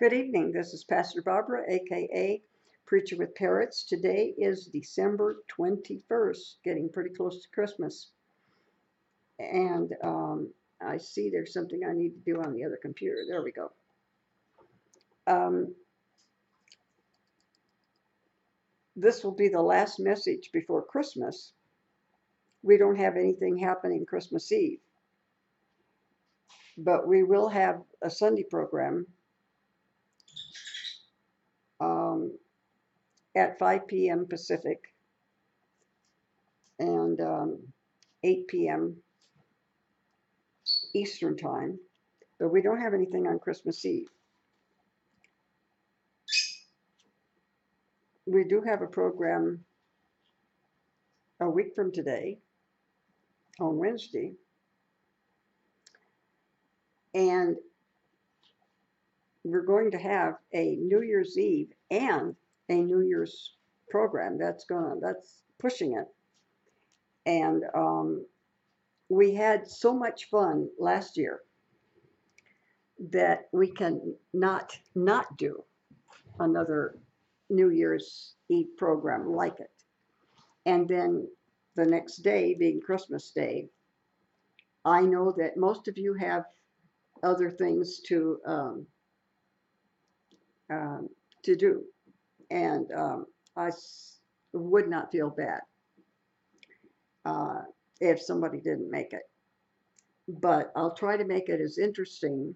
Good evening. This is Pastor Barbara, aka Preacher with Parrots. Today is December 21st, getting pretty close to Christmas. And um, I see there's something I need to do on the other computer. There we go. Um, this will be the last message before Christmas. We don't have anything happening Christmas Eve, but we will have a Sunday program um, at 5 p.m. Pacific and um, 8 p.m. Eastern Time, but we don't have anything on Christmas Eve. We do have a program a week from today on Wednesday. And we're going to have a New Year's Eve and a New Year's program. That's gonna that's pushing it. And um, we had so much fun last year that we can not not do another New Year's Eve program like it. And then the next day being Christmas Day, I know that most of you have other things to um, um, to do, and um, I would not feel bad uh, if somebody didn't make it. But I'll try to make it as interesting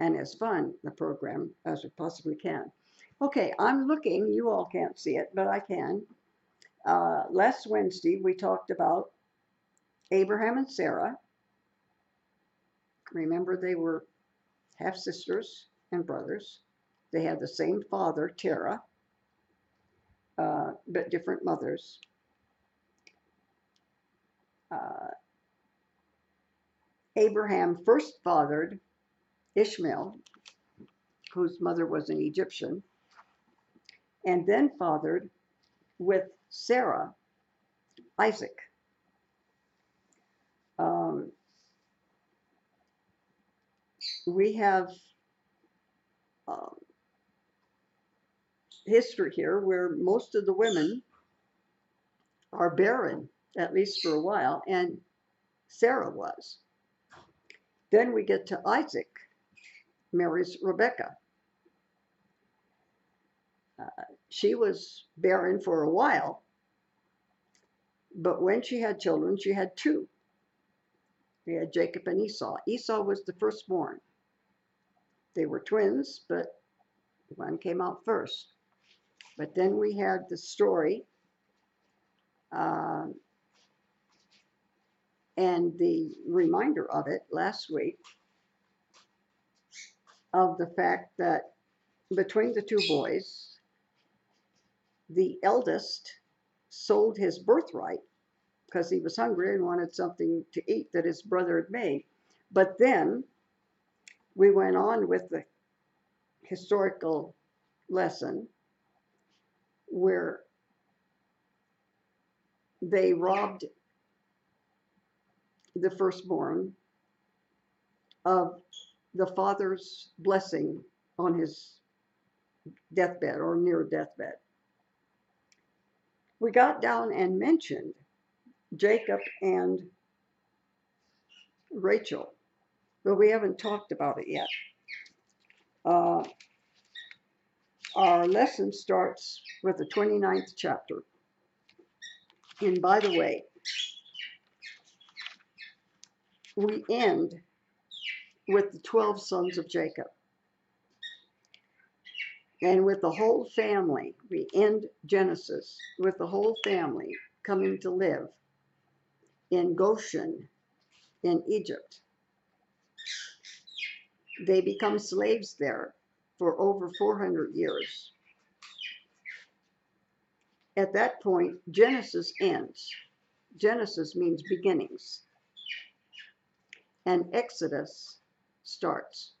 and as fun the program as we possibly can. Okay, I'm looking. You all can't see it, but I can. Uh, last Wednesday we talked about Abraham and Sarah. Remember, they were half sisters and brothers. They had the same father, Terah, but different mothers. Uh, Abraham first fathered Ishmael, whose mother was an Egyptian, and then fathered with Sarah Isaac. Um, we have um, history here where most of the women are barren, at least for a while, and Sarah was. Then we get to Isaac, marries Rebecca. Uh, she was barren for a while, but when she had children, she had two. We had Jacob and Esau. Esau was the firstborn. They were twins, but one came out first. But then we had the story um, and the reminder of it last week of the fact that between the two boys, the eldest sold his birthright because he was hungry and wanted something to eat that his brother had made. But then we went on with the historical lesson where they robbed the firstborn of the father's blessing on his deathbed or near deathbed. We got down and mentioned Jacob and Rachel, but we haven't talked about it yet. Uh, our lesson starts with the 29th chapter. And by the way, we end with the 12 sons of Jacob. And with the whole family, we end Genesis with the whole family coming to live in Goshen in Egypt. They become slaves there for over 400 years. At that point, Genesis ends. Genesis means beginnings. And Exodus starts.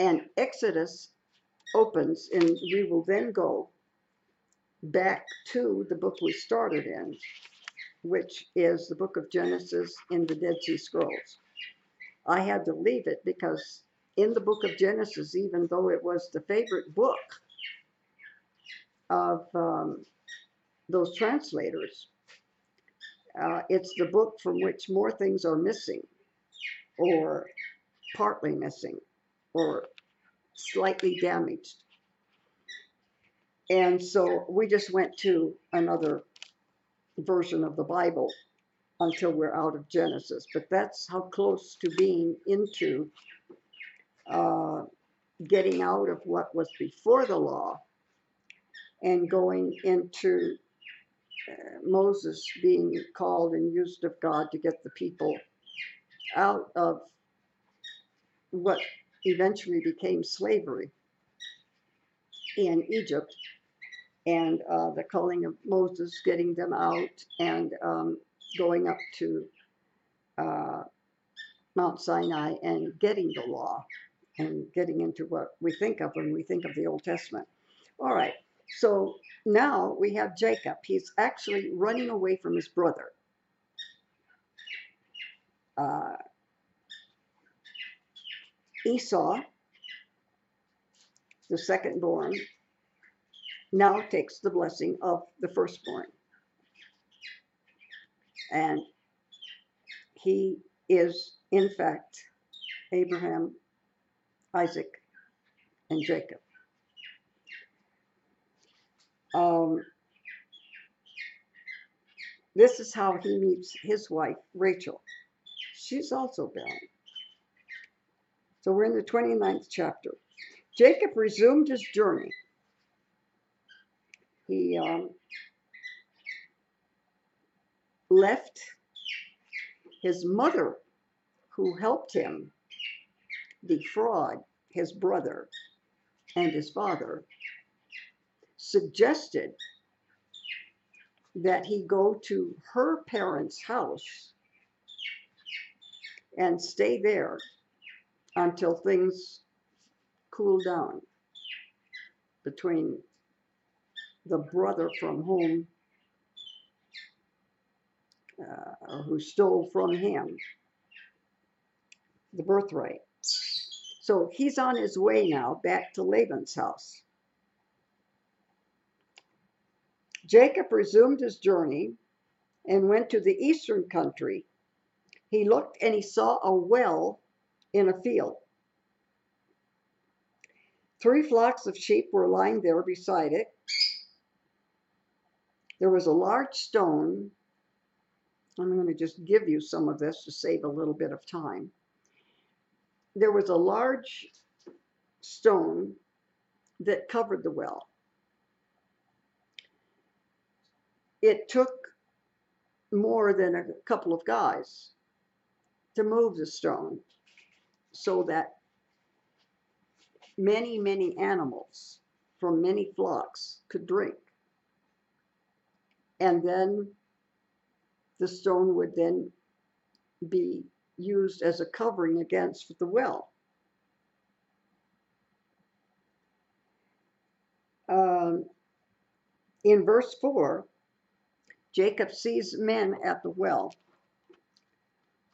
And Exodus opens, and we will then go back to the book we started in, which is the book of Genesis in the Dead Sea Scrolls. I had to leave it because in the book of Genesis, even though it was the favorite book of um, those translators, uh, it's the book from which more things are missing, or partly missing, or slightly damaged. And so we just went to another version of the Bible until we're out of Genesis. But that's how close to being into uh, getting out of what was before the law and going into uh, Moses being called and used of God to get the people out of what eventually became slavery in Egypt and uh, the calling of Moses, getting them out and um, going up to uh, Mount Sinai and getting the law and getting into what we think of when we think of the Old Testament. All right, so now we have Jacob. He's actually running away from his brother. Uh, Esau, the second born, now takes the blessing of the firstborn. And he is, in fact, Abraham, Isaac, and Jacob. Um, this is how he meets his wife, Rachel. She's also barren. So we're in the 29th chapter. Jacob resumed his journey. He um, left his mother, who helped him defraud his brother and his father, suggested that he go to her parents' house and stay there until things cool down between the brother from whom uh, who stole from him the birthright. So he's on his way now back to Laban's house. Jacob resumed his journey and went to the eastern country. He looked and he saw a well in a field. Three flocks of sheep were lying there beside it. There was a large stone. I'm going to just give you some of this to save a little bit of time. There was a large stone that covered the well. It took more than a couple of guys to move the stone so that many, many animals from many flocks could drink. And then the stone would then be used as a covering against the well. Um, in verse 4, Jacob sees men at the well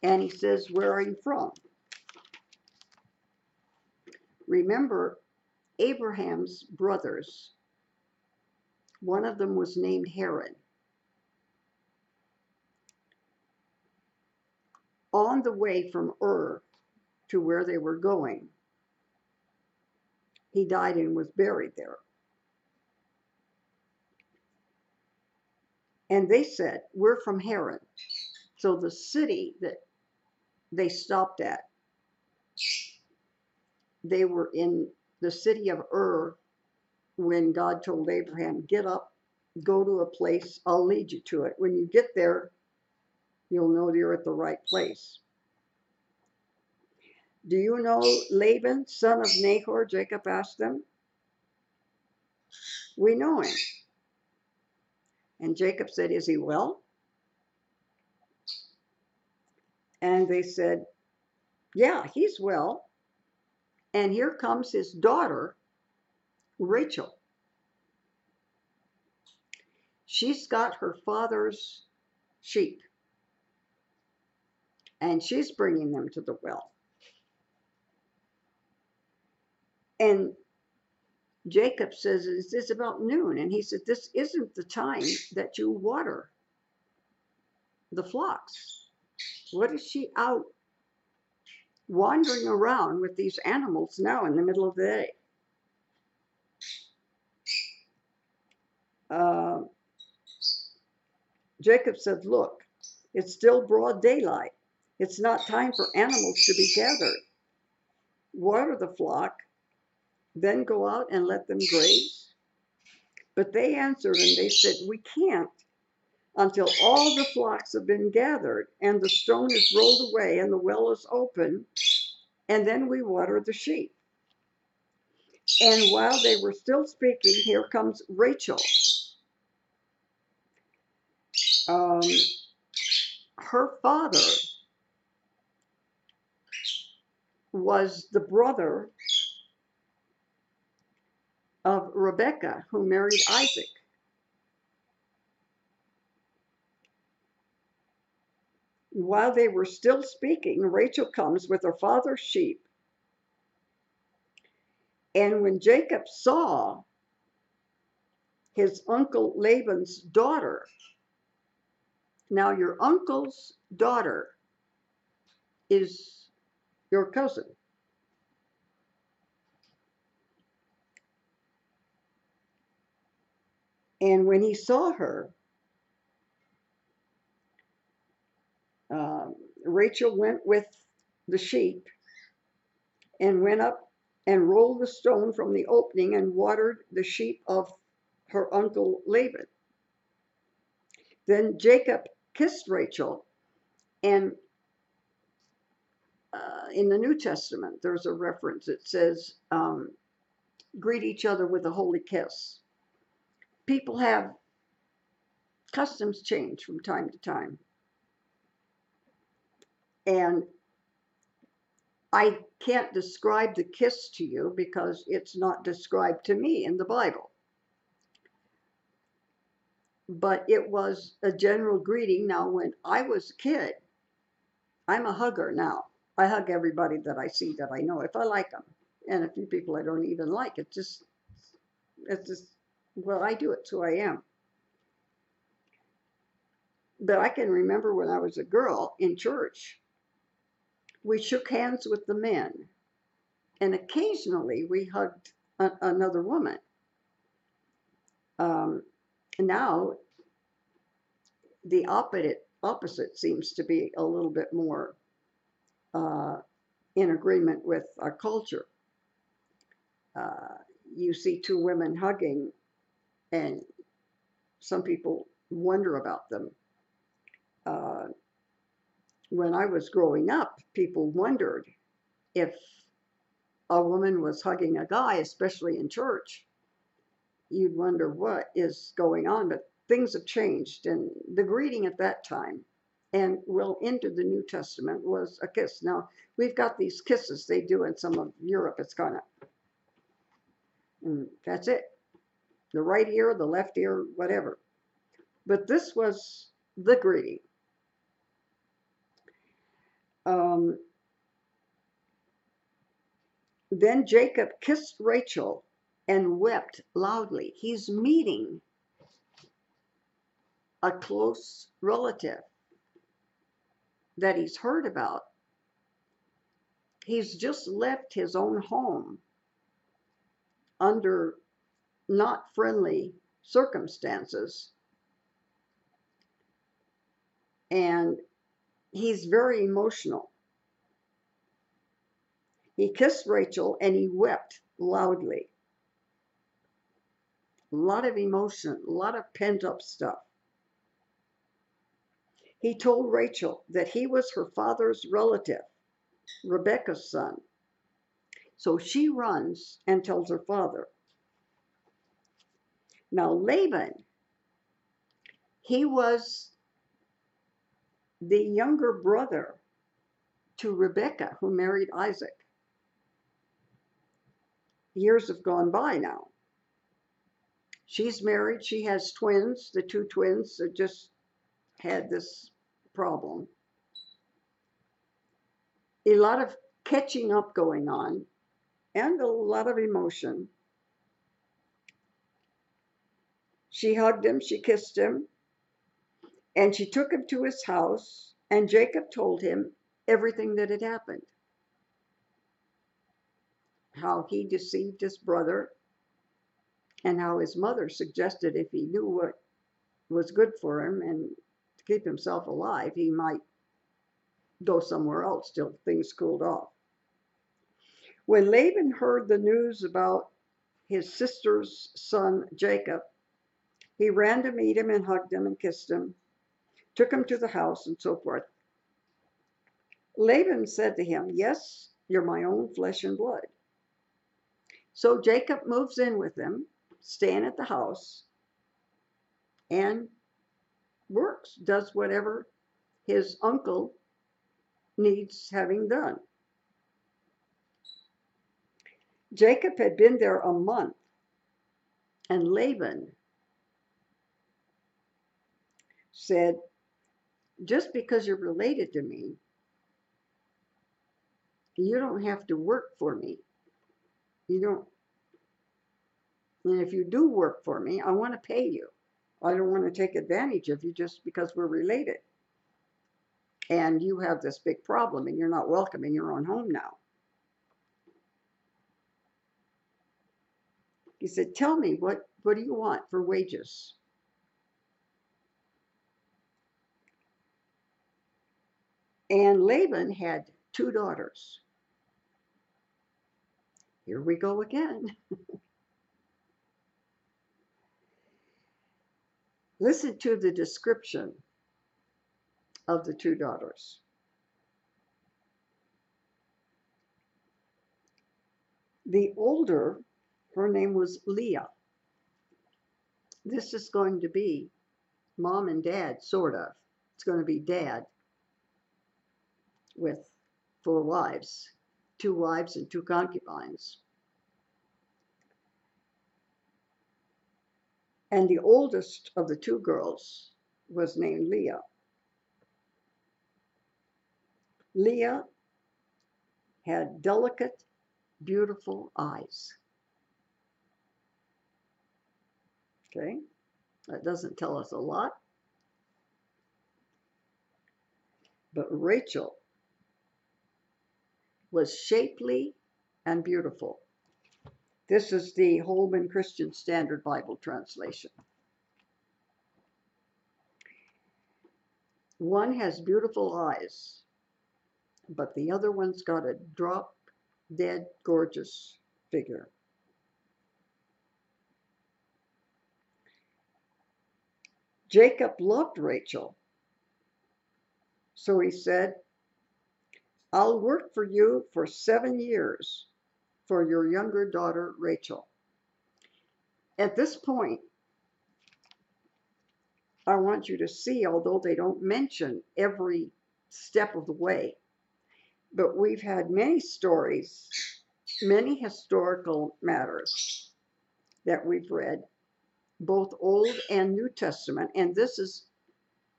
and he says, Where are you from? Remember, Abraham's brothers, one of them was named Haran. On the way from Ur to where they were going, he died and was buried there. And they said, We're from Haran. So the city that they stopped at they were in the city of Ur when God told Abraham, Get up, go to a place, I'll lead you to it. When you get there, you'll know you're at the right place. Do you know Laban, son of Nahor? Jacob asked them. We know him. And Jacob said, Is he well? And they said, Yeah, he's well. And here comes his daughter, Rachel. She's got her father's sheep, and she's bringing them to the well. And Jacob says, Is this about noon? And he said, This isn't the time that you water the flocks. What is she out wandering around with these animals now in the middle of the day? Uh, Jacob said, Look, it's still broad daylight. It's not time for animals to be gathered. Water the flock, then go out and let them graze. But they answered and they said, We can't until all the flocks have been gathered and the stone is rolled away and the well is open, and then we water the sheep. And while they were still speaking, here comes Rachel. Um, her father was the brother of Rebecca, who married Isaac. While they were still speaking, Rachel comes with her father's sheep. And when Jacob saw his uncle Laban's daughter, now your uncle's daughter is your cousin. And when he saw her, uh, Rachel went with the sheep and went up and rolled the stone from the opening and watered the sheep of her uncle Laban. Then Jacob kissed Rachel, and uh, in the New Testament, there's a reference that says, um, greet each other with a holy kiss. People have customs change from time to time. And I can't describe the kiss to you because it's not described to me in the Bible. But it was a general greeting. Now, when I was a kid, I'm a hugger now. I hug everybody that I see that I know if I like them, and a few people I don't even like. It's just, it's just, well, I do it, so I am. But I can remember when I was a girl in church, we shook hands with the men, and occasionally we hugged a, another woman. Um, now, the opposite opposite seems to be a little bit more uh, in agreement with our culture. Uh, you see two women hugging, and some people wonder about them. Uh, when I was growing up, people wondered if a woman was hugging a guy, especially in church. You'd wonder what is going on, but things have changed. And the greeting at that time, and well into the New Testament, was a kiss. Now, we've got these kisses they do in some of Europe. It's kind of, that's it. The right ear, the left ear, whatever. But this was the greeting. Um, then Jacob kissed Rachel and wept loudly. He's meeting a close relative that he's heard about. He's just left his own home under not friendly circumstances. And he's very emotional. He kissed Rachel and he wept loudly. A lot of emotion, a lot of pent up stuff. He told Rachel that he was her father's relative, Rebecca's son. So she runs and tells her father. Now, Laban, he was the younger brother to Rebecca, who married Isaac. Years have gone by now. She's married, she has twins. The two twins are just had this problem. A lot of catching up going on and a lot of emotion. She hugged him, she kissed him, and she took him to his house, and Jacob told him everything that had happened. How he deceived his brother, and how his mother suggested if he knew what was good for him and keep himself alive, he might go somewhere else till things cooled off. When Laban heard the news about his sister's son Jacob, he ran to meet him and hugged him and kissed him, took him to the house, and so forth. Laban said to him, Yes, you're my own flesh and blood. So Jacob moves in with him, staying at the house, and works, does whatever his uncle needs having done. Jacob had been there a month, and Laban said, Just because you're related to me, you don't have to work for me. You don't. And if you do work for me, I want to pay you. I don't want to take advantage of you just because we're related. And you have this big problem and you're not welcome in your own home now. He said, Tell me, what, what do you want for wages? And Laban had two daughters. Here we go again. Listen to the description of the two daughters. The older, her name was Leah. This is going to be mom and dad, sort of. It's going to be dad with four wives, two wives and two concubines. And the oldest of the two girls was named Leah. Leah had delicate, beautiful eyes. Okay, that doesn't tell us a lot. But Rachel was shapely and beautiful. This is the Holman Christian Standard Bible translation. One has beautiful eyes, but the other one's got a drop dead gorgeous figure. Jacob loved Rachel. So he said, I'll work for you for seven years for your younger daughter, Rachel. At this point, I want you to see, although they don't mention every step of the way, but we've had many stories, many historical matters that we've read, both Old and New Testament, and this is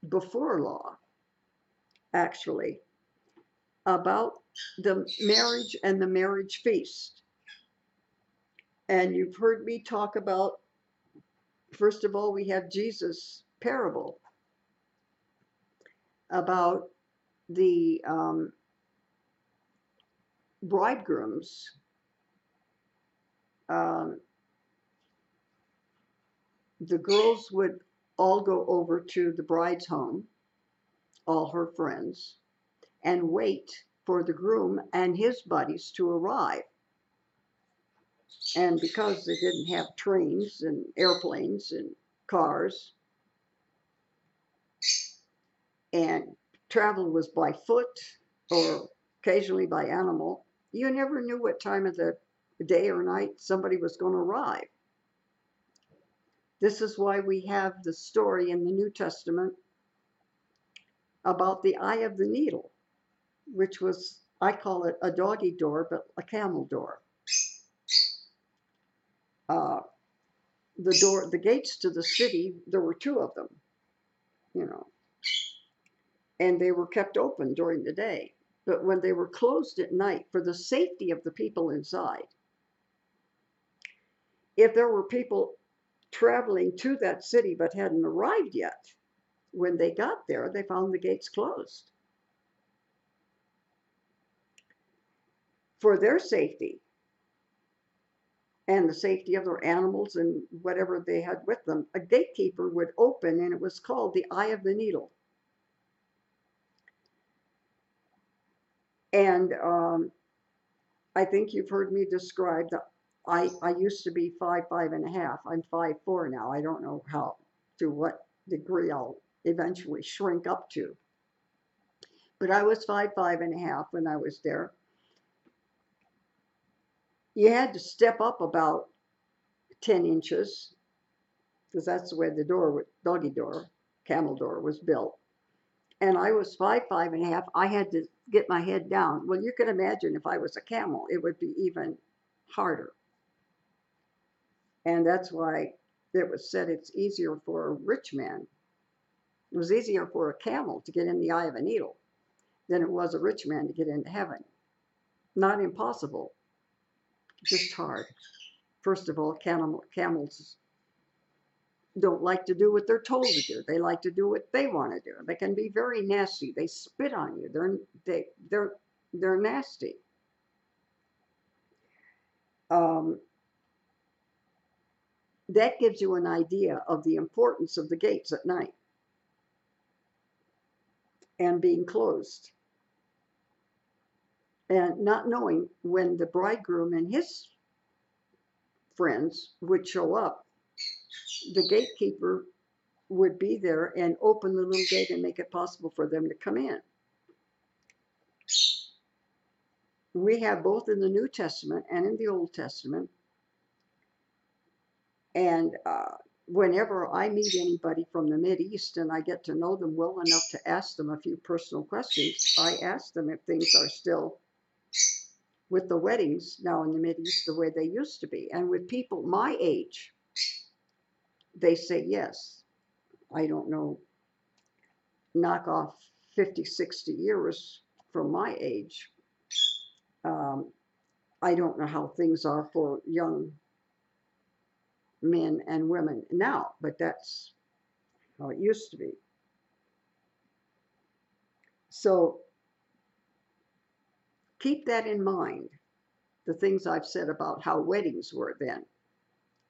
before law, actually, about the marriage and the marriage feast. And you've heard me talk about, first of all, we have Jesus' parable about the um, bridegrooms um, the girls would all go over to the bride's home, all her friends, and wait for the groom and his buddies to arrive. And because they didn't have trains and airplanes and cars, and travel was by foot or occasionally by animal, you never knew what time of the day or night somebody was going to arrive. This is why we have the story in the New Testament about the eye of the needle, which was, I call it a doggy door, but a camel door. Uh, the door, the gates to the city, there were two of them, you know, and they were kept open during the day. But when they were closed at night, for the safety of the people inside, if there were people traveling to that city but hadn't arrived yet, when they got there, they found the gates closed. For their safety and the safety of their animals and whatever they had with them, a gatekeeper would open and it was called the Eye of the Needle. And um, I think you've heard me describe that I, I used to be five, five and a half. I'm five, four now. I don't know how, to what degree I'll eventually shrink up to. But I was five, five and a half when I was there. You had to step up about 10 inches because that's the way the door, doggy door, camel door was built. And I was five, five and a half. I had to get my head down. Well, you can imagine if I was a camel, it would be even harder. And that's why it was said it's easier for a rich man. It was easier for a camel to get in the eye of a needle than it was a rich man to get into heaven. Not impossible, just hard. First of all, camel, camels don't like to do what they're told to do. They like to do what they want to do. They can be very nasty. They spit on you. They're they they're they're nasty. Um, that gives you an idea of the importance of the gates at night and being closed and not knowing when the bridegroom and his friends would show up the gatekeeper would be there and open the little gate and make it possible for them to come in. We have both in the New Testament and in the Old Testament. And uh, whenever I meet anybody from the East and I get to know them well enough to ask them a few personal questions, I ask them if things are still with the weddings now in the Mid East the way they used to be. And with people my age, they say yes. I don't know, knock off 50, 60 years from my age. Um, I don't know how things are for young men and women now, but that's how it used to be. So keep that in mind, the things I've said about how weddings were then.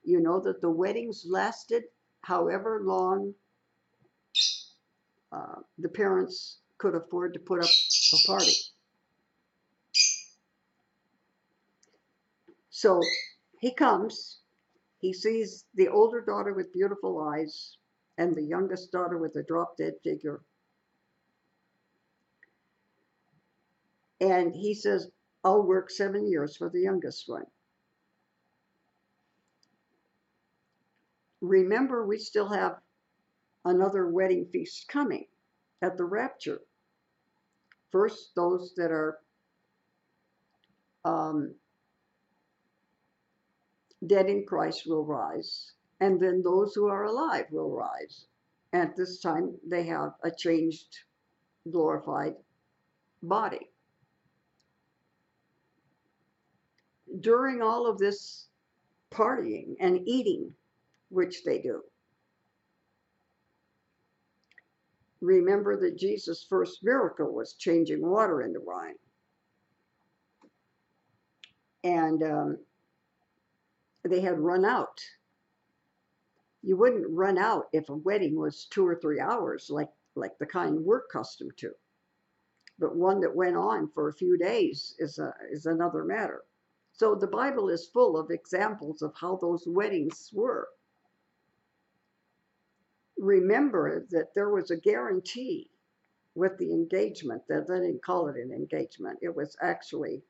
You know that the weddings lasted however long uh, the parents could afford to put up a party. So he comes, he sees the older daughter with beautiful eyes and the youngest daughter with a drop dead figure. And he says, I'll work seven years for the youngest one. remember we still have another wedding feast coming at the rapture. First, those that are um, dead in Christ will rise, and then those who are alive will rise. At this time, they have a changed, glorified body. During all of this partying and eating, which they do. Remember that Jesus' first miracle was changing water into wine. And um, they had run out. You wouldn't run out if a wedding was two or three hours, like, like the kind we're accustomed to. But one that went on for a few days is, a, is another matter. So the Bible is full of examples of how those weddings were remember that there was a guarantee with the engagement they didn't call it an engagement. It was actually,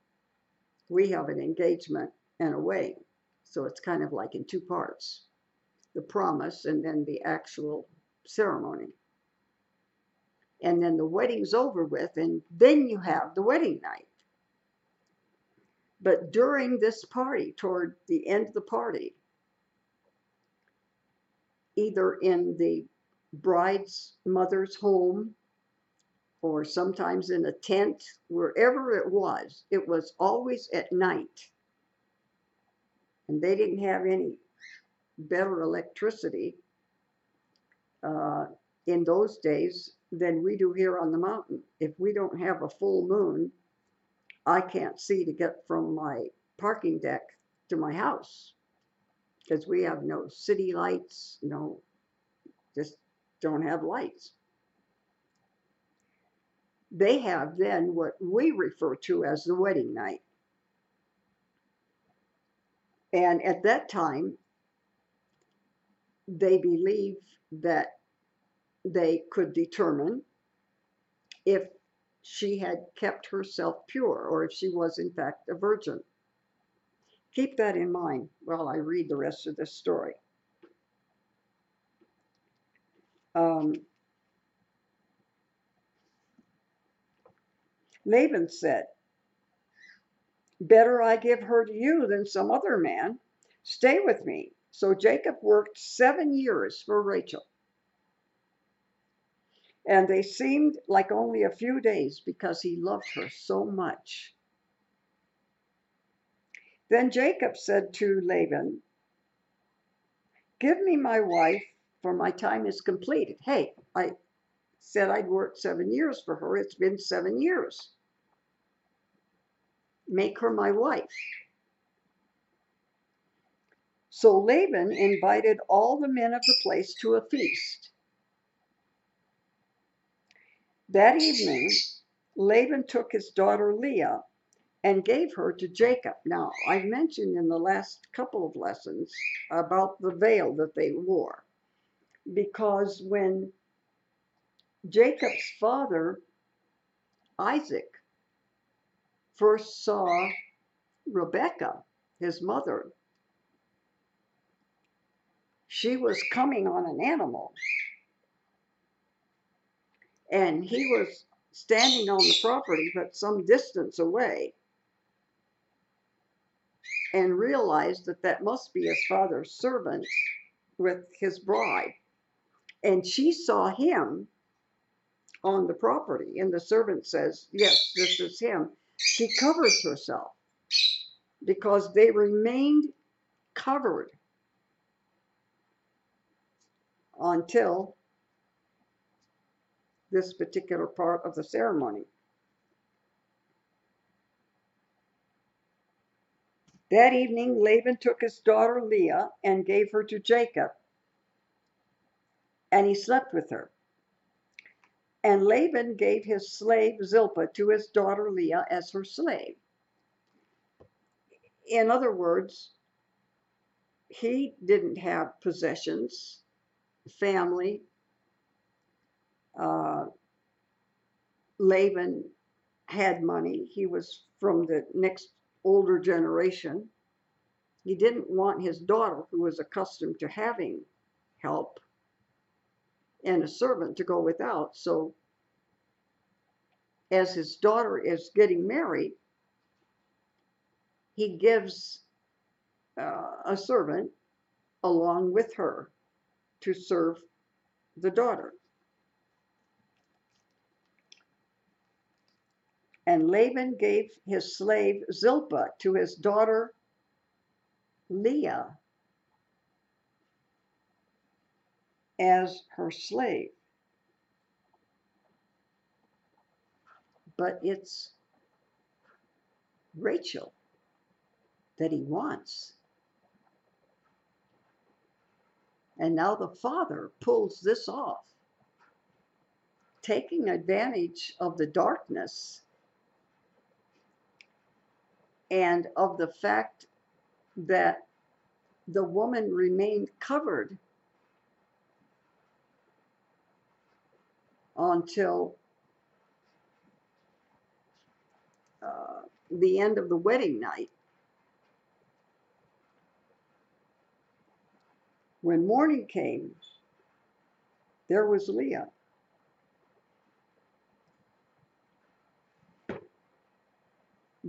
we have an engagement and a wedding. So it's kind of like in two parts the promise and then the actual ceremony. And then the wedding's over with, and then you have the wedding night. But during this party, toward the end of the party, either in the bride's mother's home or sometimes in a tent, wherever it was, it was always at night. And they didn't have any better electricity uh, in those days than we do here on the mountain. If we don't have a full moon, I can't see to get from my parking deck to my house because we have no city lights, no, just don't have lights. They have then what we refer to as the wedding night. And at that time, they believe that they could determine if she had kept herself pure or if she was in fact a virgin. Keep that in mind while I read the rest of this story. Um, Laban said, Better I give her to you than some other man. Stay with me. So Jacob worked seven years for Rachel. And they seemed like only a few days because he loved her so much. Then Jacob said to Laban, Give me my wife, for my time is completed. Hey, I said I'd worked seven years for her. It's been seven years. Make her my wife. So Laban invited all the men of the place to a feast. That evening, Laban took his daughter Leah and gave her to Jacob. Now, I mentioned in the last couple of lessons about the veil that they wore, because when Jacob's father, Isaac, first saw Rebecca, his mother, she was coming on an animal. And he was standing on the property, but some distance away, and realized that that must be his father's servant with his bride. And she saw him on the property, and the servant says, Yes, this is him. She covers herself because they remained covered until this particular part of the ceremony. That evening, Laban took his daughter Leah and gave her to Jacob, and he slept with her. And Laban gave his slave Zilpah to his daughter Leah as her slave. In other words, he didn't have possessions, family. Uh, Laban had money. He was from the next older generation. He didn't want his daughter, who was accustomed to having help and a servant, to go without. So, as his daughter is getting married, he gives uh, a servant along with her to serve the daughter. And Laban gave his slave Zilpah to his daughter Leah as her slave. But it's Rachel that he wants. And now the father pulls this off, taking advantage of the darkness and of the fact that the woman remained covered until uh, the end of the wedding night. When morning came, there was Leah.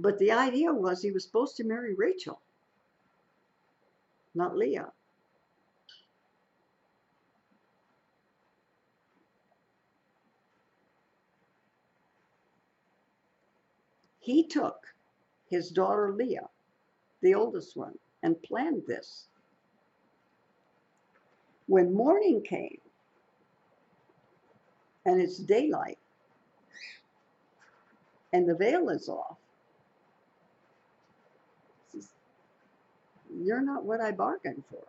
But the idea was he was supposed to marry Rachel, not Leah. He took his daughter Leah, the oldest one, and planned this. When morning came and it's daylight and the veil is off, says, you're not what I bargained for.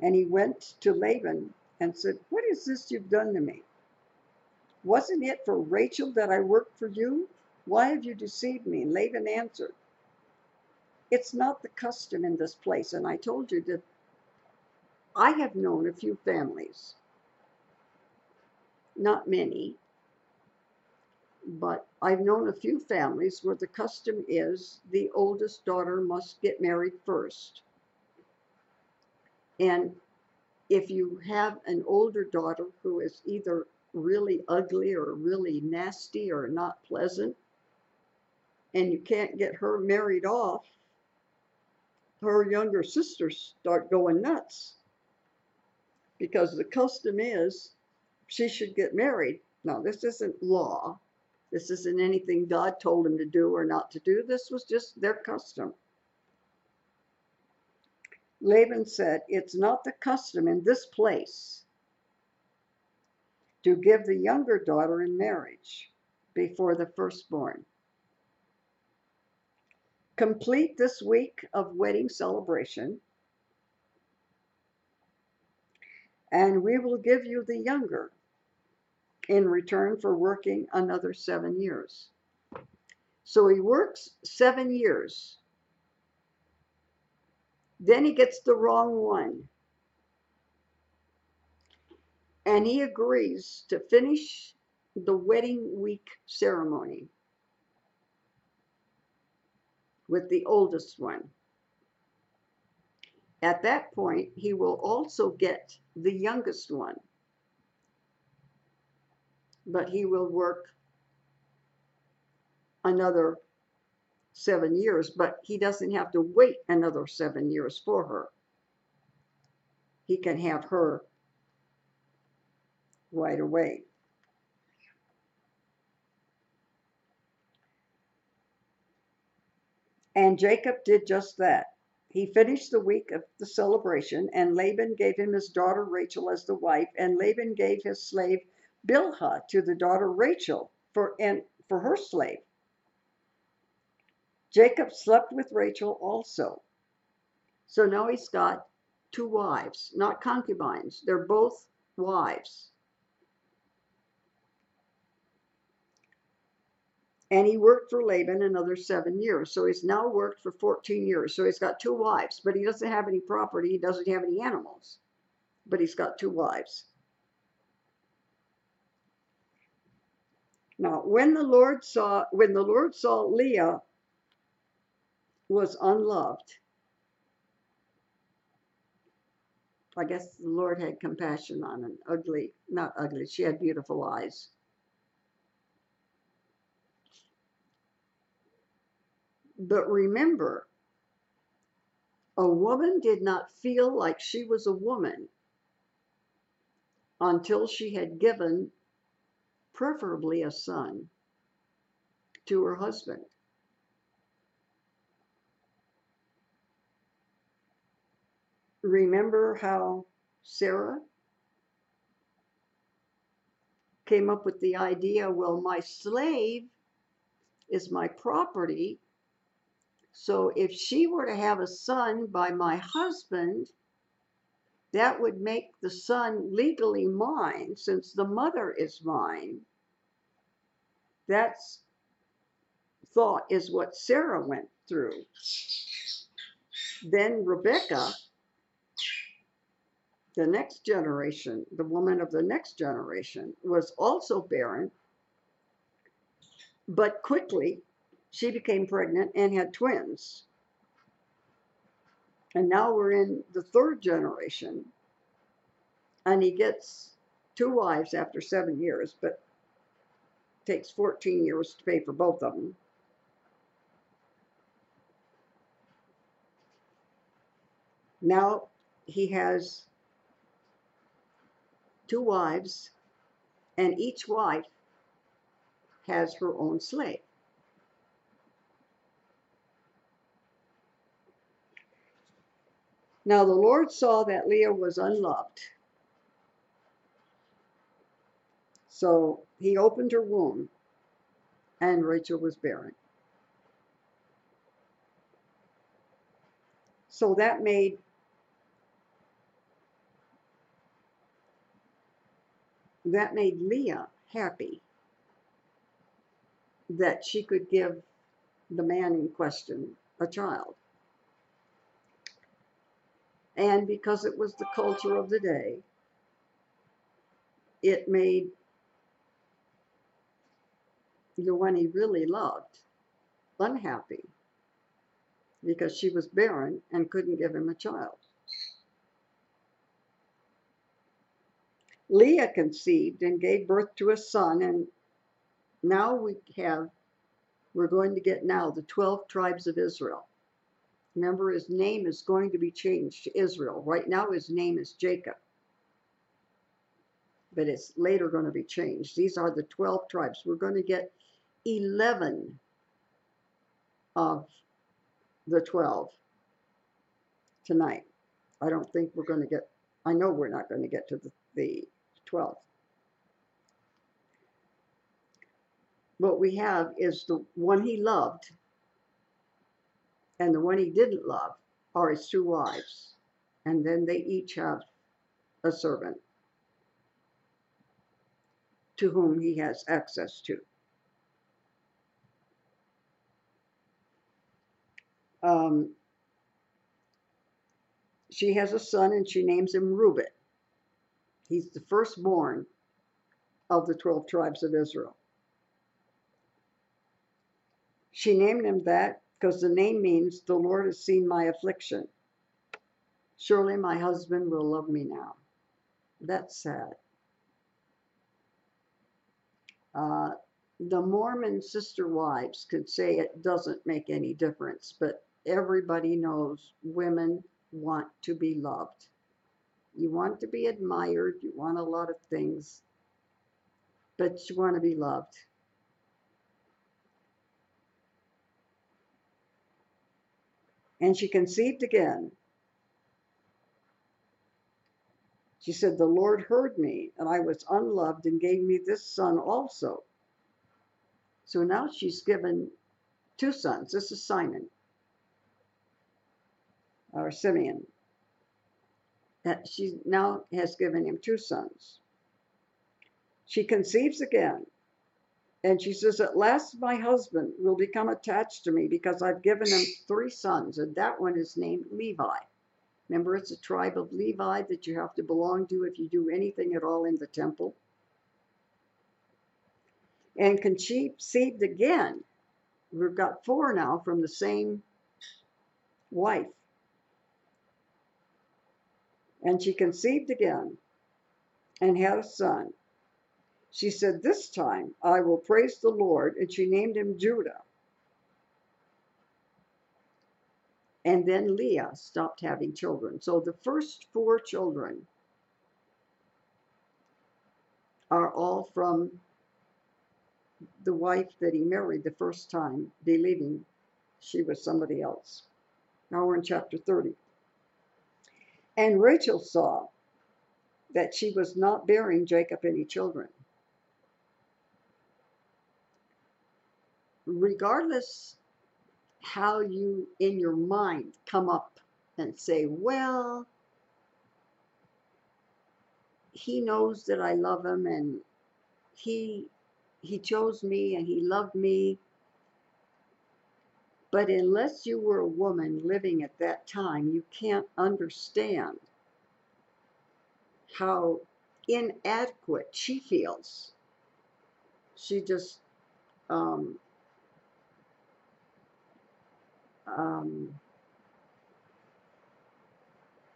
And he went to Laban and said, What is this you've done to me? Wasn't it for Rachel that I worked for you? Why have you deceived me? And Laban answered, It's not the custom in this place. And I told you that I have known a few families, not many, but I've known a few families where the custom is the oldest daughter must get married first. And if you have an older daughter who is either really ugly or really nasty or not pleasant, and you can't get her married off, her younger sisters start going nuts because the custom is she should get married. Now, this isn't law. This isn't anything God told him to do or not to do. This was just their custom. Laban said, It's not the custom in this place to give the younger daughter in marriage before the firstborn. Complete this week of wedding celebration, and we will give you the younger in return for working another seven years. So he works seven years then he gets the wrong one. And he agrees to finish the wedding week ceremony with the oldest one. At that point, he will also get the youngest one. But he will work another seven years, but he doesn't have to wait another seven years for her. He can have her right away. And Jacob did just that. He finished the week of the celebration, and Laban gave him his daughter Rachel as the wife, and Laban gave his slave Bilhah to the daughter Rachel for and for her slave. Jacob slept with Rachel also. So now he's got two wives, not concubines. They're both wives. And he worked for Laban another seven years. So he's now worked for 14 years. So he's got two wives, but he doesn't have any property. He doesn't have any animals, but he's got two wives. Now, when the Lord saw, when the Lord saw Leah was unloved. I guess the Lord had compassion on an ugly, not ugly, she had beautiful eyes. But remember, a woman did not feel like she was a woman until she had given, preferably a son, to her husband. remember how Sarah came up with the idea well, my slave is my property. So if she were to have a son by my husband, that would make the son legally mine since the mother is mine. That's thought is what Sarah went through. Then Rebecca the next generation, the woman of the next generation, was also barren, but quickly she became pregnant and had twins. And now we're in the third generation, and he gets two wives after seven years, but takes 14 years to pay for both of them. Now he has two wives, and each wife has her own slave. Now the Lord saw that Leah was unloved. So he opened her womb, and Rachel was barren. So that made that made Leah happy that she could give the man in question a child. And because it was the culture of the day, it made the one he really loved unhappy because she was barren and couldn't give him a child. Leah conceived and gave birth to a son, and now we have, we're going to get now the 12 tribes of Israel. Remember, his name is going to be changed to Israel. Right now, his name is Jacob. But it's later going to be changed. These are the 12 tribes. We're going to get 11 of the 12 tonight. I don't think we're going to get, I know we're not going to get to the, the 12. What we have is the one he loved and the one he didn't love are his two wives. And then they each have a servant to whom he has access to. Um, she has a son and she names him Reuben. He's the firstborn of the 12 tribes of Israel. She named him that because the name means the Lord has seen my affliction. Surely my husband will love me now. That's sad. Uh, the Mormon sister wives could say it doesn't make any difference, but everybody knows women want to be loved. You want to be admired, you want a lot of things, but you want to be loved. And she conceived again. She said, The Lord heard me, and I was unloved, and gave me this son also. So now she's given two sons. This is Simon, or Simeon. That she now has given him two sons. She conceives again and she says, At last my husband will become attached to me because I've given him three sons, and that one is named Levi. Remember, it's a tribe of Levi that you have to belong to if you do anything at all in the temple. And conceived again. We've got four now from the same wife. And she conceived again and had a son. She said, This time I will praise the Lord. And she named him Judah. And then Leah stopped having children. So the first four children are all from the wife that he married the first time, believing she was somebody else. Now we're in chapter 30. And Rachel saw that she was not bearing Jacob any children. regardless how you in your mind come up and say, well, he knows that I love him and he he chose me and he loved me. But unless you were a woman living at that time, you can't understand how inadequate she feels. She just um, um,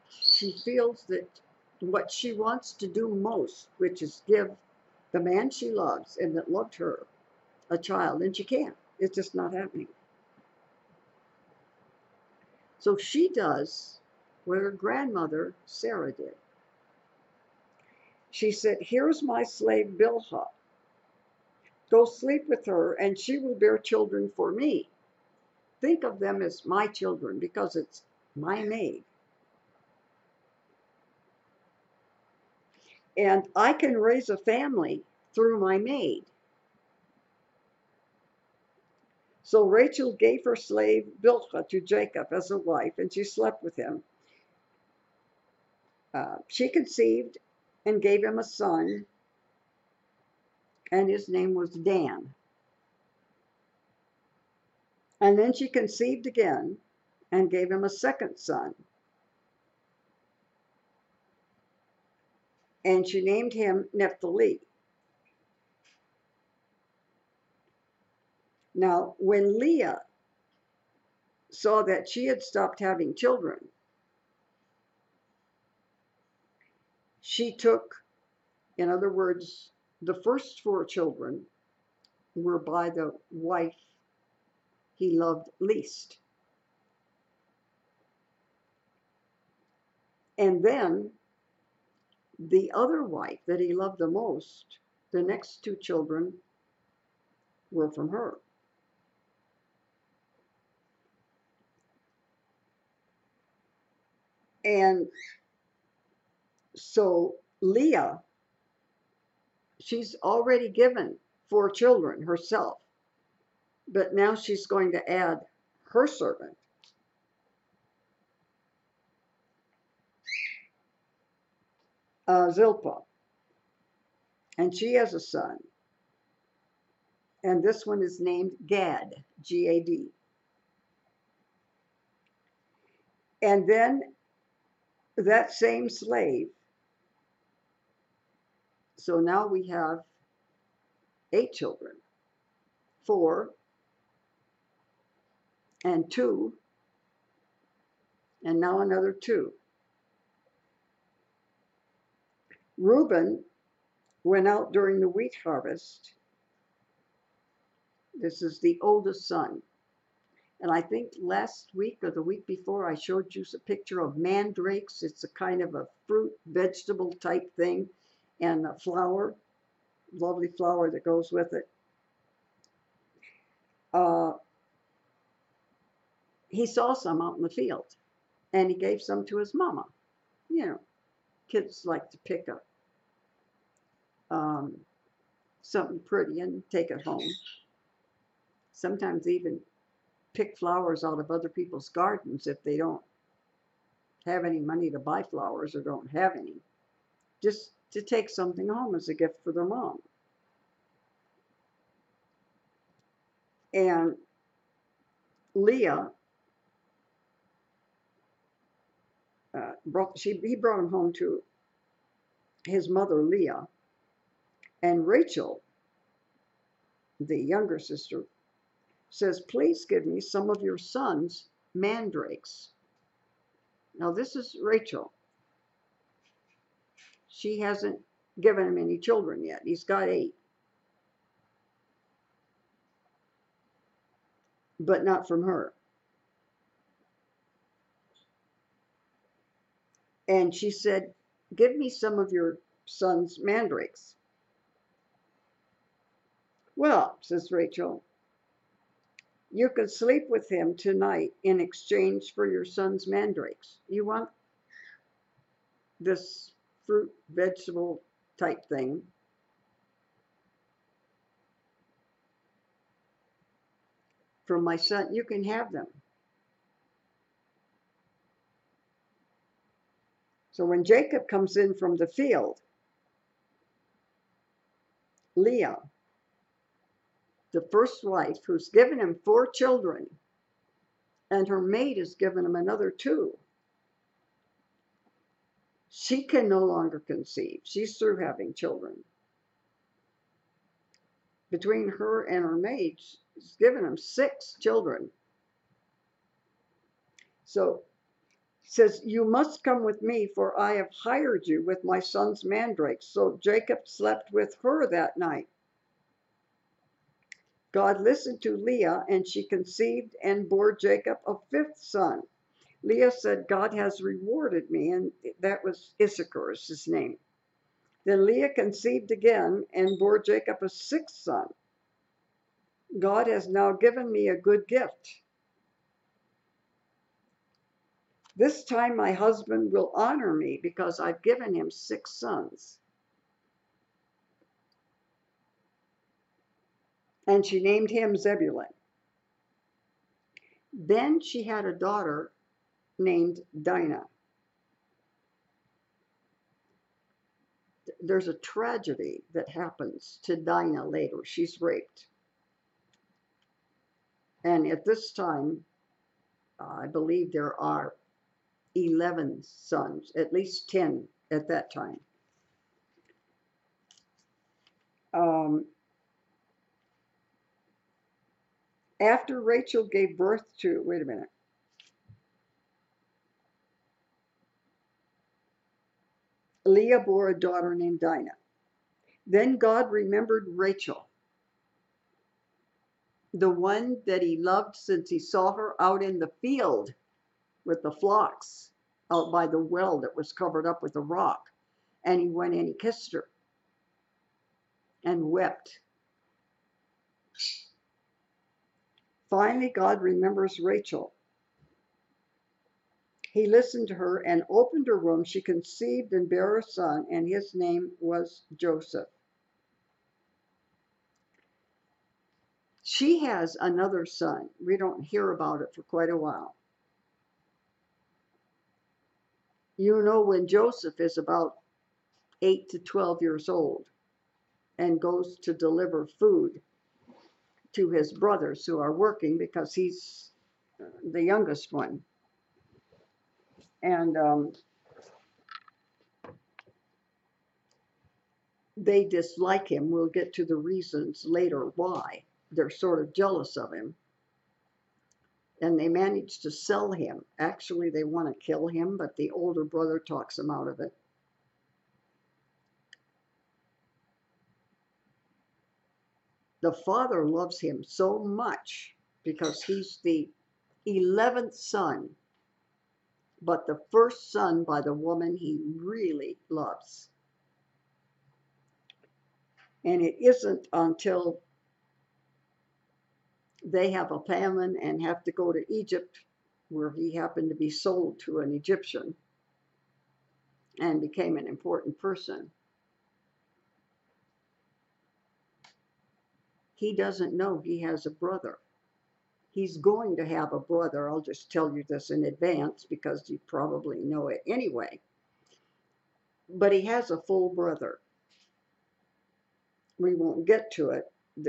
she feels that what she wants to do most, which is give the man she loves and that loved her a child, and she can't. It's just not happening. So she does what her grandmother, Sarah, did. She said, Here's my slave Bilhah. Go sleep with her, and she will bear children for me. Think of them as my children because it's my maid. And I can raise a family through my maid. So Rachel gave her slave Bilhah to Jacob as a wife, and she slept with him. Uh, she conceived and gave him a son, and his name was Dan. And then she conceived again and gave him a second son. And she named him Naphtali. Now, when Leah saw that she had stopped having children, she took, in other words, the first four children were by the wife he loved least. And then the other wife that he loved the most, the next two children were from her. And so Leah, she's already given four children herself, but now she's going to add her servant. Uh, Zilpah. And she has a son. And this one is named Gad, G A D. And then that same slave. So now we have eight children four and two, and now another two. Reuben went out during the wheat harvest. This is the oldest son. And I think last week or the week before, I showed you a picture of mandrakes. It's a kind of a fruit, vegetable type thing, and a flower, lovely flower that goes with it. Uh, he saw some out in the field, and he gave some to his mama. You know, kids like to pick up um, something pretty and take it home. Sometimes even pick flowers out of other people's gardens if they don't have any money to buy flowers or don't have any. Just to take something home as a gift for their mom. And Leah uh, brought she he brought him home to his mother Leah, and Rachel, the younger sister, says, Please give me some of your son's mandrakes. Now, this is Rachel. She hasn't given him any children yet. He's got eight. But not from her. And she said, Give me some of your son's mandrakes. Well, says Rachel, you could sleep with him tonight in exchange for your son's mandrakes. You want this fruit, vegetable type thing. From my son, you can have them. So when Jacob comes in from the field, Leah the first wife, who's given him four children, and her maid has given him another two. She can no longer conceive. She's through having children. Between her and her maid, she's given him six children. So says, You must come with me, for I have hired you with my son's mandrakes. So Jacob slept with her that night. God listened to Leah, and she conceived and bore Jacob a fifth son. Leah said, God has rewarded me, and that was Issachar is his name. Then Leah conceived again and bore Jacob a sixth son. God has now given me a good gift. This time my husband will honor me because I've given him six sons. And she named him Zebulun. Then she had a daughter named Dinah. There's a tragedy that happens to Dinah later. She's raped. And at this time, I believe there are 11 sons, at least 10 at that time. Um, after Rachel gave birth to, wait a minute. Leah bore a daughter named Dinah. Then God remembered Rachel, the one that he loved since he saw her out in the field with the flocks out by the well that was covered up with a rock. And he went and he kissed her and wept. Finally, God remembers Rachel. He listened to her and opened her womb. She conceived and bare a son, and his name was Joseph. She has another son. We don't hear about it for quite a while. You know, when Joseph is about 8 to 12 years old and goes to deliver food to his brothers who are working because he's the youngest one. And um, they dislike him. We'll get to the reasons later why. They're sort of jealous of him. And they manage to sell him. Actually, they want to kill him, but the older brother talks him out of it. The father loves him so much because he's the 11th son, but the first son by the woman he really loves. And it isn't until they have a famine and have to go to Egypt, where he happened to be sold to an Egyptian and became an important person he doesn't know he has a brother. He's going to have a brother. I'll just tell you this in advance because you probably know it anyway. But he has a full brother. We won't get to it.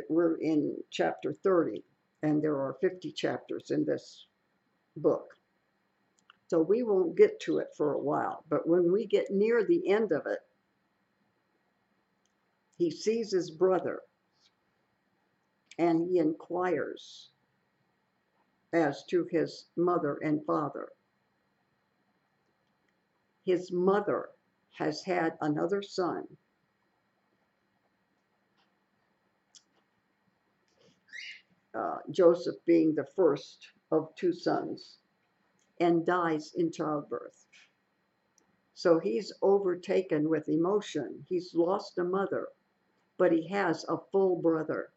We're in chapter 30, and there are 50 chapters in this book. So we won't get to it for a while. But when we get near the end of it, he sees his brother and he inquires as to his mother and father. His mother has had another son. Uh, Joseph being the first of two sons, and dies in childbirth. So he's overtaken with emotion. He's lost a mother, but he has a full brother.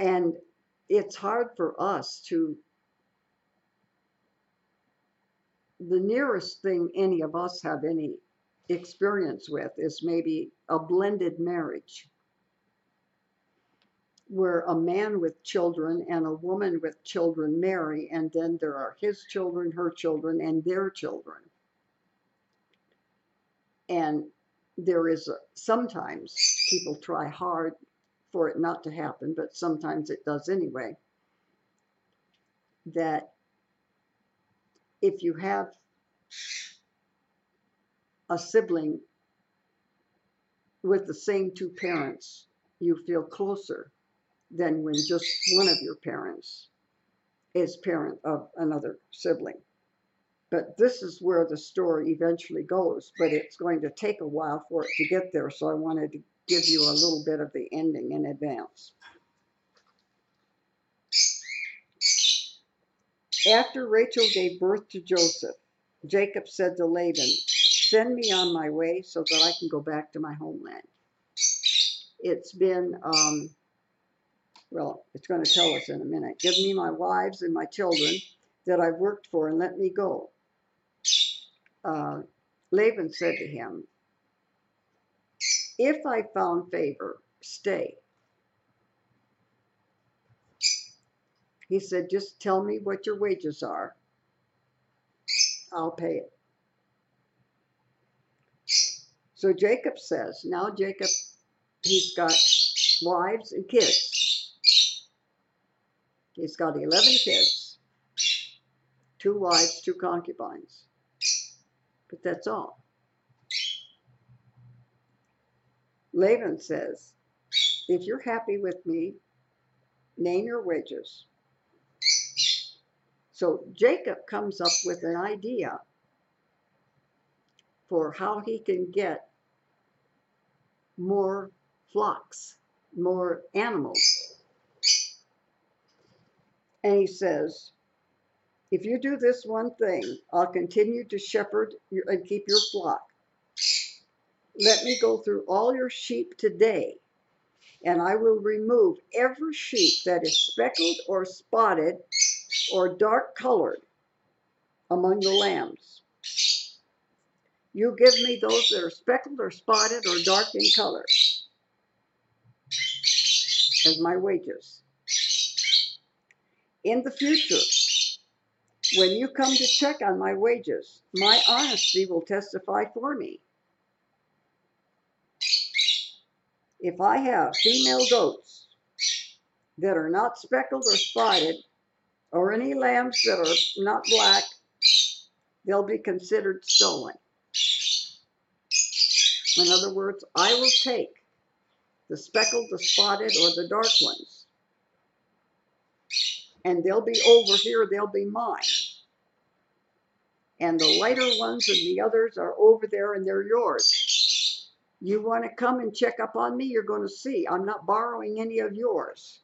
And it's hard for us to, the nearest thing any of us have any experience with is maybe a blended marriage where a man with children and a woman with children marry, and then there are his children, her children, and their children. And there is a, sometimes people try hard for it not to happen, but sometimes it does anyway. That if you have a sibling with the same two parents, you feel closer than when just one of your parents is parent of another sibling. But this is where the story eventually goes, but it's going to take a while for it to get there, so I wanted to give you a little bit of the ending in advance. After Rachel gave birth to Joseph, Jacob said to Laban, Send me on my way so that I can go back to my homeland. It's been, um, well, it's going to tell us in a minute. Give me my wives and my children that I've worked for and let me go. Uh, Laban said to him, If I found favor, stay. He said, just tell me what your wages are. I'll pay it. So Jacob says, now Jacob, he's got wives and kids. He's got 11 kids, two wives, two concubines. But that's all. Laban says, if you're happy with me, name your wages. So Jacob comes up with an idea for how he can get more flocks, more animals. And he says, if you do this one thing, I'll continue to shepherd and keep your flock. Let me go through all your sheep today, and I will remove every sheep that is speckled or spotted or dark colored among the lambs. You give me those that are speckled or spotted or dark in color as my wages. In the future, when you come to check on my wages, my honesty will testify for me. If I have female goats that are not speckled or spotted, or any lambs that are not black, they'll be considered stolen. In other words, I will take the speckled, the spotted, or the dark ones. And they'll be over here, they'll be mine. And the lighter ones and the others are over there and they're yours. You want to come and check up on me, you're going to see. I'm not borrowing any of yours.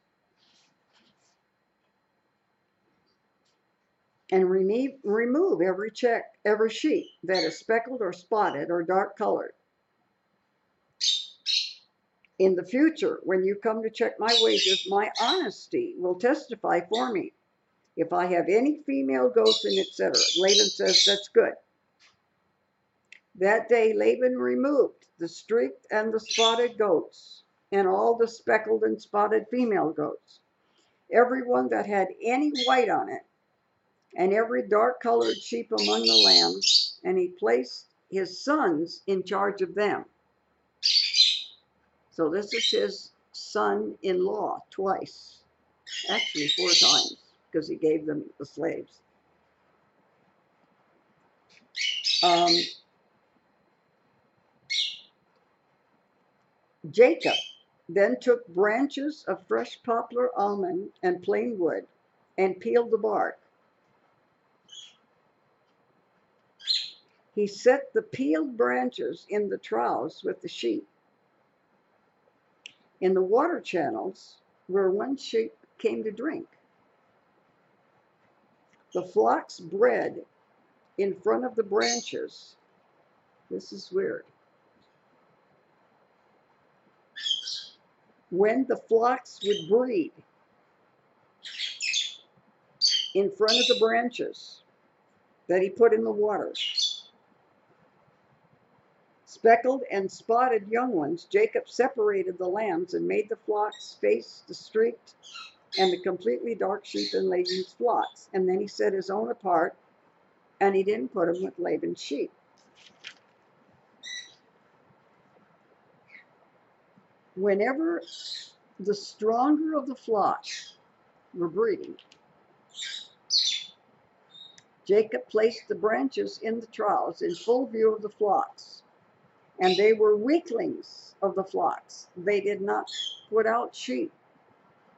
And remove, remove every check, every sheet that is speckled or spotted or dark colored in the future, when you come to check my wages, my honesty will testify for me. If I have any female goats and etc. Laban says that's good. That day Laban removed the streaked and the spotted goats and all the speckled and spotted female goats, every one that had any white on it, and every dark colored sheep among the lambs, and he placed his sons in charge of them. So this is his son-in-law twice, actually four times, because he gave them the slaves. Um, Jacob then took branches of fresh poplar almond and plane wood and peeled the bark. He set the peeled branches in the troughs with the sheep in the water channels where one sheep came to drink. The flocks bred in front of the branches. This is weird. When the flocks would breed in front of the branches that he put in the water, Speckled and spotted young ones, Jacob separated the lambs and made the flocks face the streaked and the completely dark sheep in Laban's flocks. And then he set his own apart, and he didn't put them with Laban's sheep. Whenever the stronger of the flock were breeding, Jacob placed the branches in the troughs in full view of the flocks and they were weaklings of the flocks. They did not put out sheep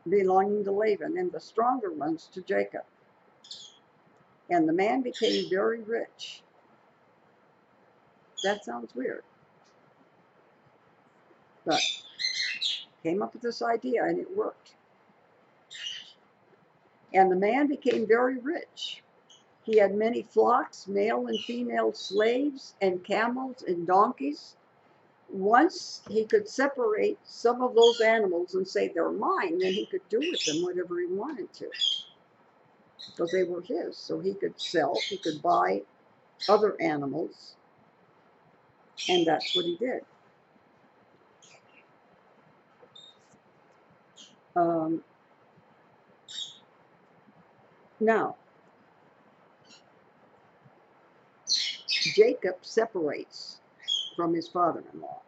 belonging to Laban, and the stronger ones to Jacob. And the man became very rich. That sounds weird. But came up with this idea and it worked. And the man became very rich. He had many flocks, male and female slaves, and camels and donkeys. Once he could separate some of those animals and say they're mine, then he could do with them whatever he wanted to. Because they were his. So he could sell, he could buy other animals. And that's what he did. Um, now, Jacob separates from his father in law.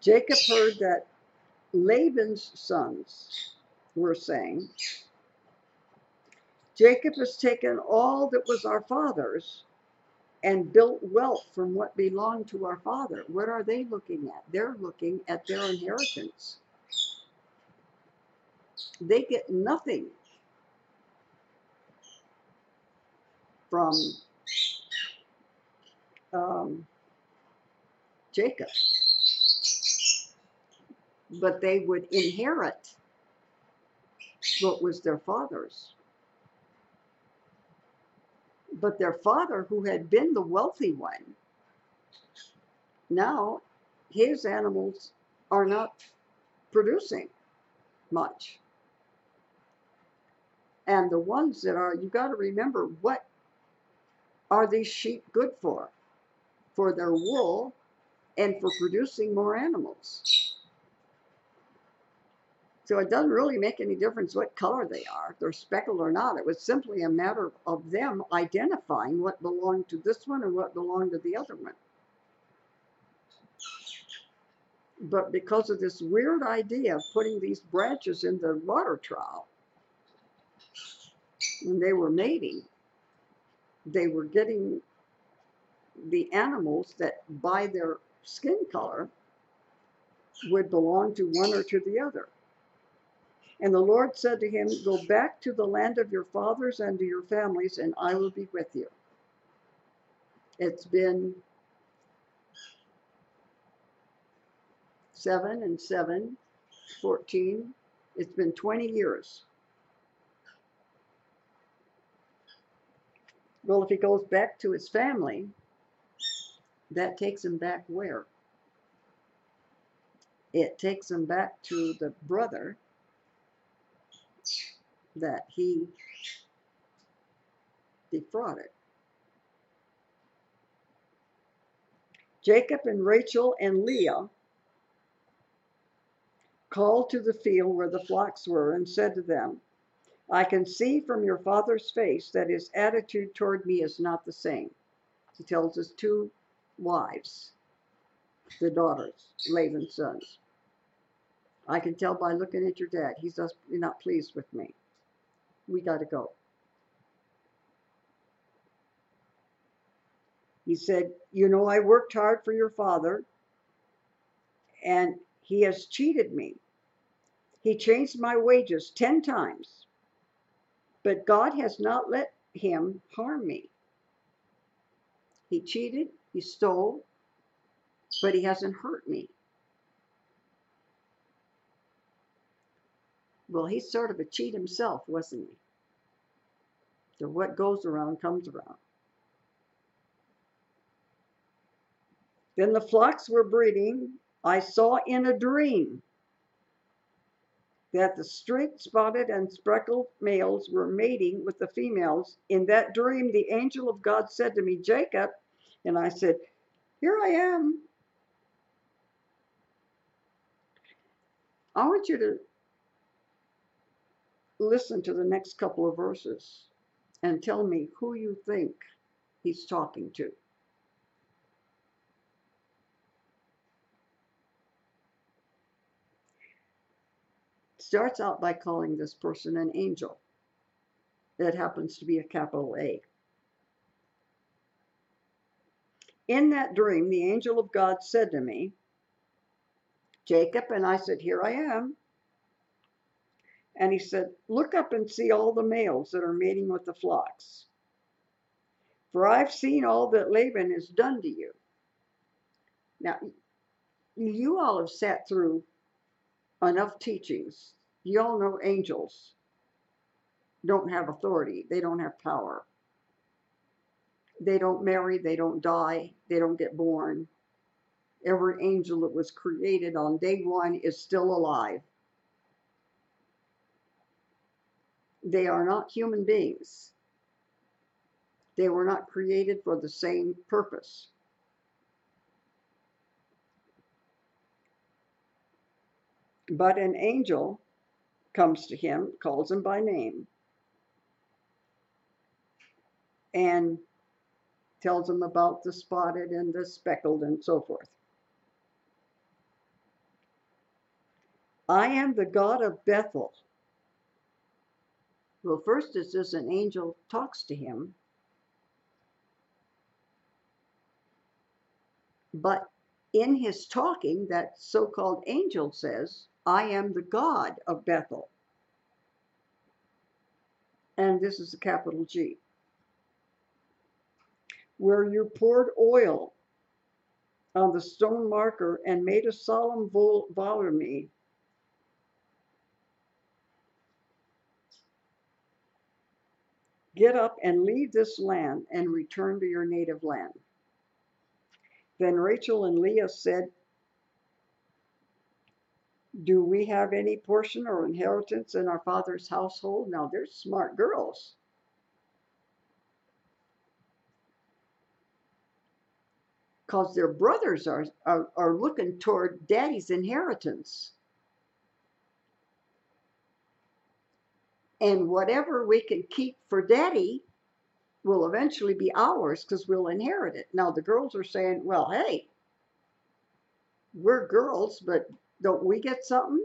Jacob heard that Laban's sons were saying, Jacob has taken all that was our father's and built wealth from what belonged to our father. What are they looking at? They're looking at their inheritance. They get nothing from um, Jacob, but they would inherit what was their father's. But their father, who had been the wealthy one, now his animals are not producing much. And the ones that are, you got to remember what are these sheep good for? For their wool and for producing more animals. So it doesn't really make any difference what color they are, if they're speckled or not. It was simply a matter of them identifying what belonged to this one and what belonged to the other one. But because of this weird idea of putting these branches in the water trough, when they were mating, they were getting the animals that by their skin color would belong to one or to the other. And the Lord said to him, Go back to the land of your fathers and to your families, and I will be with you. It's been seven and seven, 14. It's been 20 years. Well, if he goes back to his family, that takes him back where? It takes him back to the brother that he defrauded. Jacob and Rachel and Leah called to the field where the flocks were and said to them, I can see from your father's face that his attitude toward me is not the same. He tells his two wives, the daughters, Laban's sons. I can tell by looking at your dad, he's not pleased with me. We got to go. He said, You know, I worked hard for your father, and he has cheated me. He changed my wages 10 times, but God has not let him harm me. He cheated, he stole, but he hasn't hurt me. Well, he's sort of a cheat himself, wasn't he? So what goes around comes around. Then the flocks were breeding. I saw in a dream that the straight spotted and speckled males were mating with the females. In that dream, the angel of God said to me, Jacob, and I said, Here I am. I want you to listen to the next couple of verses and tell me who you think he's talking to. Starts out by calling this person an angel. That happens to be a capital A. In that dream, the angel of God said to me, Jacob, and I said, Here I am. And he said, Look up and see all the males that are mating with the flocks. For I've seen all that Laban has done to you. Now, you all have sat through enough teachings. You all know angels don't have authority, they don't have power. They don't marry, they don't die, they don't get born. Every angel that was created on day one is still alive. They are not human beings. They were not created for the same purpose. But an angel comes to him, calls him by name, and tells him about the spotted and the speckled and so forth. I am the God of Bethel. Well, first it says an angel talks to him, but in his talking, that so called angel says, I am the God of Bethel. And this is a capital G. Where you poured oil on the stone marker and made a solemn vow to Get up and leave this land and return to your native land. Then Rachel and Leah said, Do we have any portion or inheritance in our father's household? Now, they're smart girls. Because their brothers are, are, are looking toward daddy's inheritance. And whatever we can keep for daddy, will eventually be ours because we'll inherit it. Now the girls are saying, well, hey, we're girls, but don't we get something?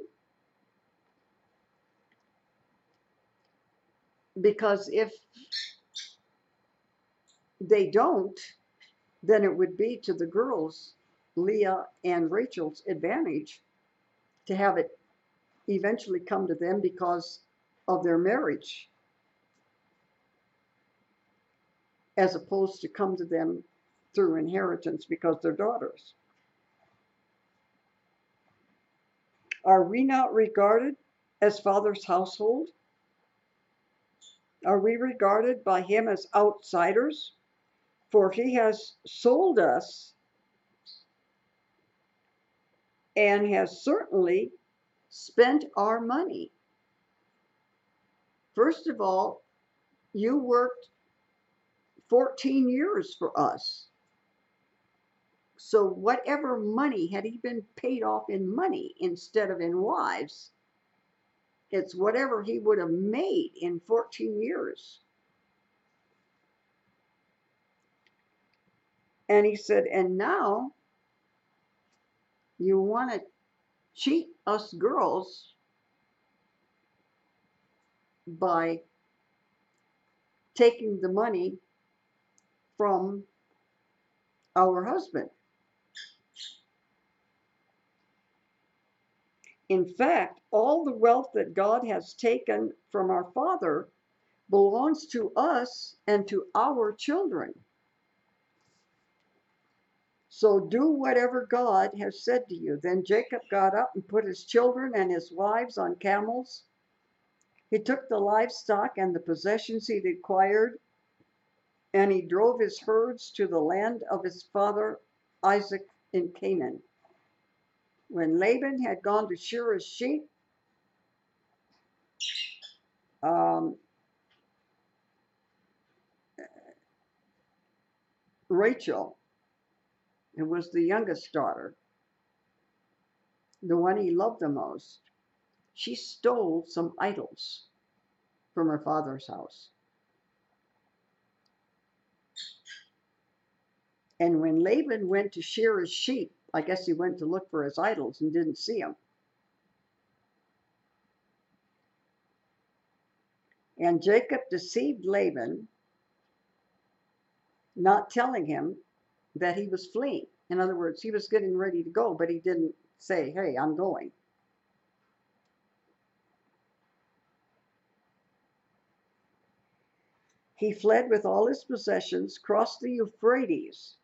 Because if they don't, then it would be to the girls, Leah and Rachel's advantage to have it eventually come to them because of their marriage. as opposed to come to them through inheritance because they're daughters. Are we not regarded as Father's household? Are we regarded by Him as outsiders? For He has sold us and has certainly spent our money. First of all, you worked 14 years for us. So whatever money, had he been paid off in money instead of in wives, it's whatever he would have made in 14 years. And he said, and now you want to cheat us girls by taking the money from our husband. In fact, all the wealth that God has taken from our father belongs to us and to our children. So do whatever God has said to you. Then Jacob got up and put his children and his wives on camels. He took the livestock and the possessions he'd acquired and he drove his herds to the land of his father Isaac in Canaan. When Laban had gone to shear his sheep, um, Rachel, who was the youngest daughter, the one he loved the most, she stole some idols from her father's house. And when Laban went to shear his sheep, I guess he went to look for his idols and didn't see them. And Jacob deceived Laban, not telling him that he was fleeing. In other words, he was getting ready to go, but he didn't say, Hey, I'm going. He fled with all his possessions, crossed the Euphrates,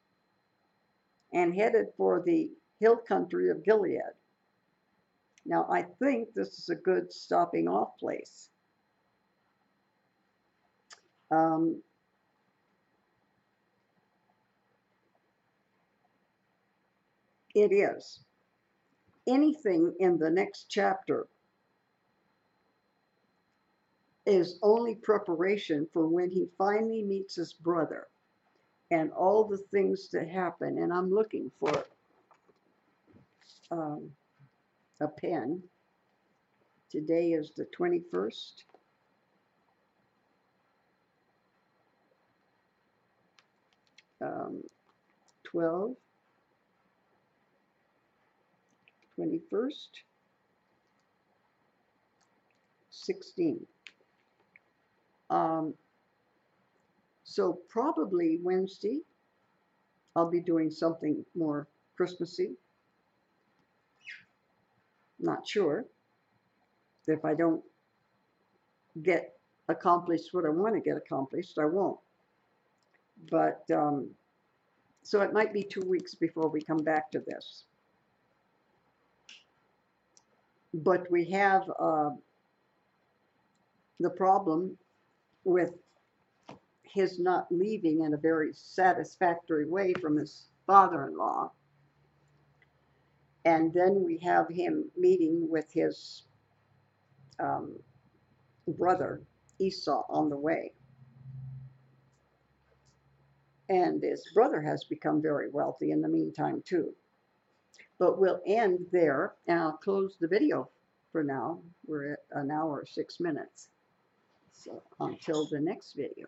and headed for the hill country of Gilead. Now, I think this is a good stopping off place. Um, it is. Anything in the next chapter is only preparation for when he finally meets his brother and all the things that happen. And I'm looking for um, a pen. Today is the 21st. Um, 12, 21st, 16. Um, so probably Wednesday, I'll be doing something more Christmassy. Not sure. If I don't get accomplished what I want to get accomplished, I won't. But um, so it might be two weeks before we come back to this. But we have uh, the problem with his not leaving in a very satisfactory way from his father-in-law. And then we have him meeting with his um, brother Esau on the way. And his brother has become very wealthy in the meantime, too. But we'll end there, and I'll close the video for now. We're at an hour, six minutes. Until the next video.